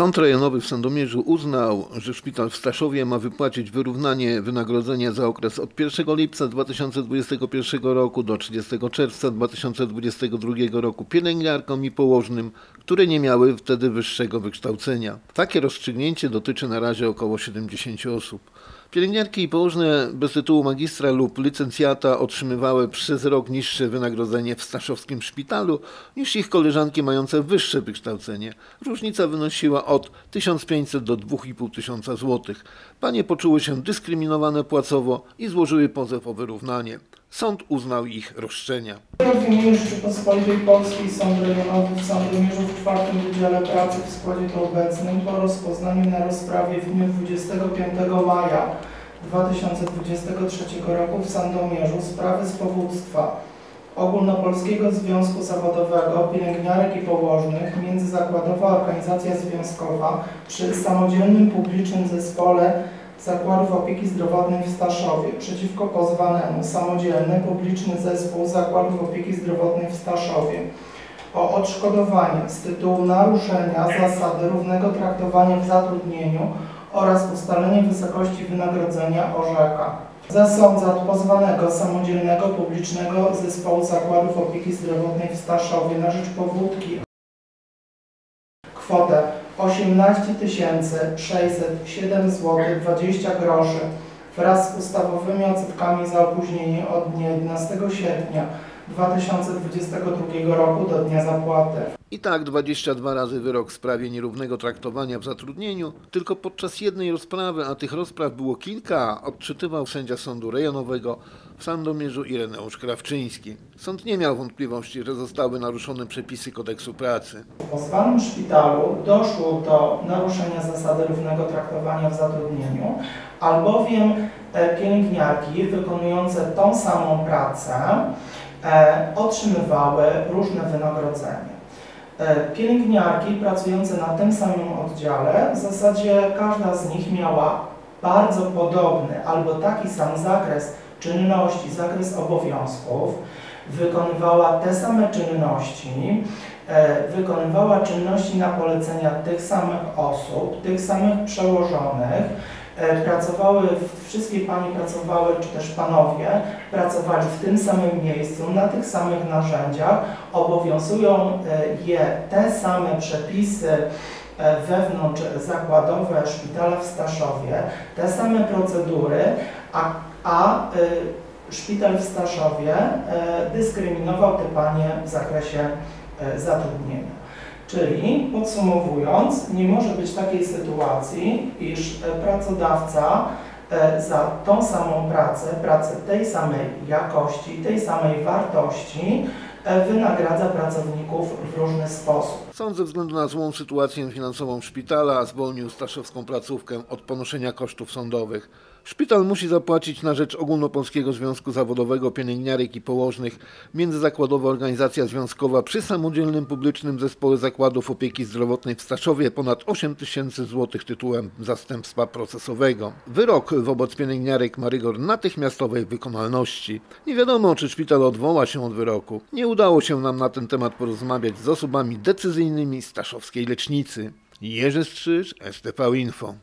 Sąd rejonowy w Sandomierzu uznał, że szpital w Staszowie ma wypłacić wyrównanie wynagrodzenia za okres od 1 lipca 2021 roku do 30 czerwca 2022 roku pielęgniarkom i położnym, które nie miały wtedy wyższego wykształcenia. Takie rozstrzygnięcie dotyczy na razie około 70 osób. Pielęgniarki i położne bez tytułu magistra lub licencjata otrzymywały przez rok niższe wynagrodzenie w Staszowskim szpitalu niż ich koleżanki mające wyższe wykształcenie. Różnica wynosiła od 1500 do 2500 zł. Panie poczuły się dyskryminowane płacowo i złożyły pozew o wyrównanie. Sąd uznał ich roszczenia. W imieniu Rzeczypospolitej Polskiej Sąd Rejonowy w Sandomierzu w czwartym Wydziale Pracy w składzie to obecnym po rozpoznaniu na rozprawie w dniu 25 maja 2023 roku w Sandomierzu sprawy z powództwa Ogólnopolskiego Związku Zawodowego Pielęgniarek i Położnych Międzyzakładowa Organizacja Związkowa przy Samodzielnym Publicznym Zespole Zakładów Opieki Zdrowotnej w Staszowie przeciwko pozwanemu Samodzielny Publiczny Zespół Zakładów Opieki Zdrowotnej w Staszowie o odszkodowanie z tytułu naruszenia zasady równego traktowania w zatrudnieniu oraz ustalenie wysokości wynagrodzenia orzeka. Zasądza od pozwanego Samodzielnego Publicznego Zespołu Zakładów Opieki Zdrowotnej w Staszowie na rzecz powódki kwotę 18 607 zł 20 groszy wraz z ustawowymi odsetkami za opóźnienie od dnia 11 sierpnia 2022 roku do dnia zapłaty. I tak 22 razy wyrok w sprawie nierównego traktowania w zatrudnieniu, tylko podczas jednej rozprawy, a tych rozpraw było kilka, odczytywał sędzia sądu rejonowego w Sandomierzu Ireneusz Krawczyński. Sąd nie miał wątpliwości, że zostały naruszone przepisy kodeksu pracy. W pozwanym szpitalu doszło do naruszenia zasady równego traktowania w zatrudnieniu, albowiem e, pielęgniarki wykonujące tą samą pracę otrzymywały różne wynagrodzenie. E, pielęgniarki pracujące na tym samym oddziale, w zasadzie każda z nich miała bardzo podobny albo taki sam zakres czynności, zakres obowiązków, wykonywała te same czynności, e, wykonywała czynności na polecenia tych samych osób, tych samych przełożonych, e, pracowały, wszystkie panie pracowały, czy też panowie, pracowali w tym samym miejscu, na tych samych narzędziach, obowiązują e, je te same przepisy wewnątrz zakładowe szpitala w Staszowie, te same procedury, a, a szpital w Staszowie dyskryminował te panie w zakresie zatrudnienia. Czyli podsumowując, nie może być takiej sytuacji, iż pracodawca za tą samą pracę, pracę tej samej jakości, tej samej wartości wynagradza pracowników w różny sposób. Sąd ze względu na złą sytuację finansową szpitala zwolnił staszowską placówkę od ponoszenia kosztów sądowych. Szpital musi zapłacić na rzecz Ogólnopolskiego Związku Zawodowego Pielęgniarek i Położnych Międzyzakładowa Organizacja Związkowa przy Samodzielnym Publicznym Zespole Zakładów Opieki Zdrowotnej w Staszowie ponad 8 tysięcy złotych tytułem zastępstwa procesowego. Wyrok wobec pielęgniarek ma rygor natychmiastowej wykonalności. Nie wiadomo, czy szpital odwoła się od wyroku. Nie udało się nam na ten temat porozmawiać z osobami decyzyjnymi Staszowskiej Lecznicy. Jerzy Strzyż, STV Info.